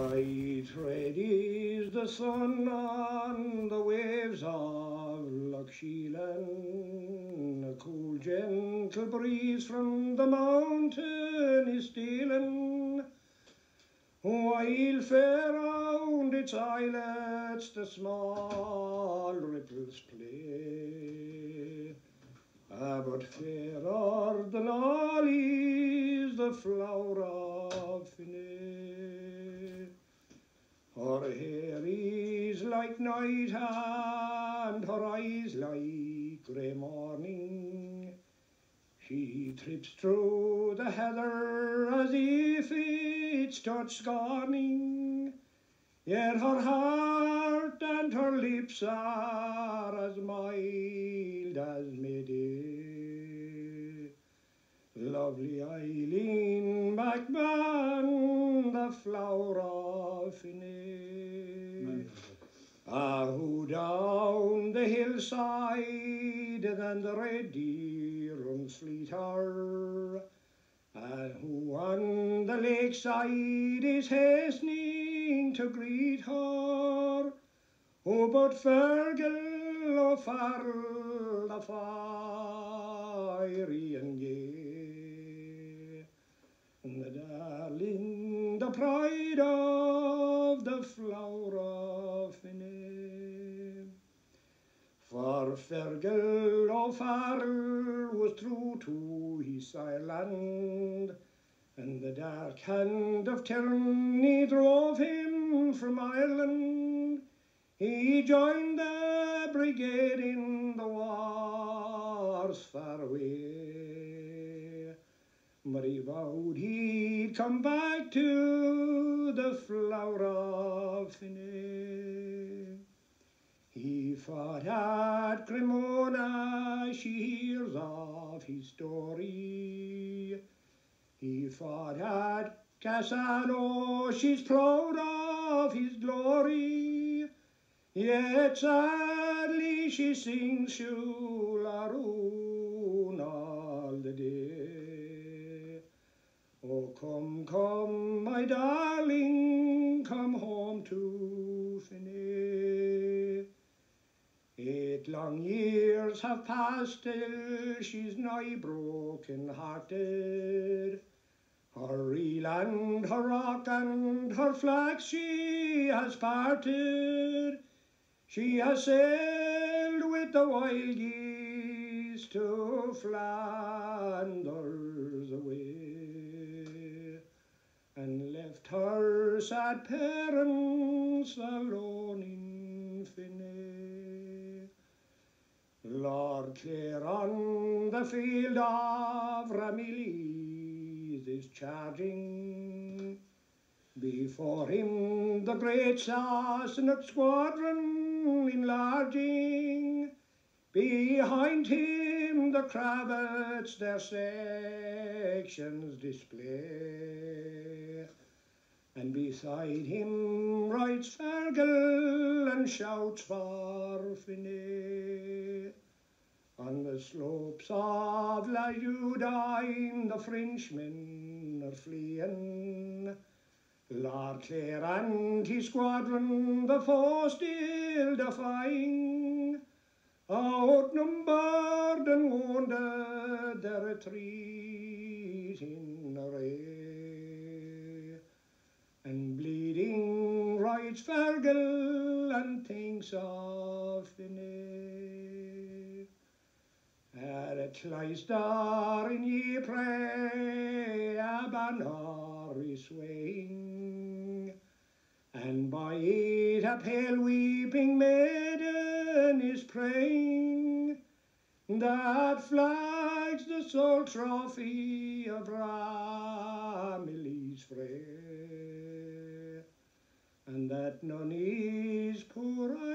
Right ready is the sun on the waves of Lough Sheelin. A cool gentle breeze from the mountain is stealing. While fair round its islets the small ripples play. Ah, but fairer than all is the flower of Finea. Her hair is like night and her eyes like grey morning. She trips through the heather as if it's touched scorning. Yet her heart and her lips are as mild as May Lovely Eileen MacMahon, the flower of Finea. Ah, who down the hillside and the red deer runs fleeter, and who on the lakeside is hastening to greet her. Oh, but Fergal, oh, Farrell, the fiery and gay, and the darling, the pride of the flower of Finea. For Fergal, oh, Farrell was true to his island, and the dark hand of tyranny drove him from Ireland. He joined the brigade in the wars far away, but he vowed he'd come back to the flower of Finea. Fought at Cremona, she hears of his story. He fought at Cassano, she's proud of his glory. Yet sadly she sings Siubhail a Ruin all the day. Oh, come, come, my darling, come home to Finea. Eight long years have passed till she's nigh broken hearted. Her reel and her rock and her flax she has parted. She has sailed with the wild geese to Flanders away, and left her sad parents alone in Finea. Clare on the field of Ramillies is charging. Before him the great Sassenach squadron enlarging. Behind him the cravats their sections display. And beside him rides Fergal and shouts for Finea. On the slopes of La Judine the Frenchmen are fleeing. Lord Clare and his squadron the foe still defying. Outnumbered and wounded, their retreat in array. And bleeding rides Fergal and thinks of At Clydesdar in Ypres, a banner is swaying, and by it a pale weeping maiden is praying, that flags the sole trophy of Ramillies fray, and that none is poor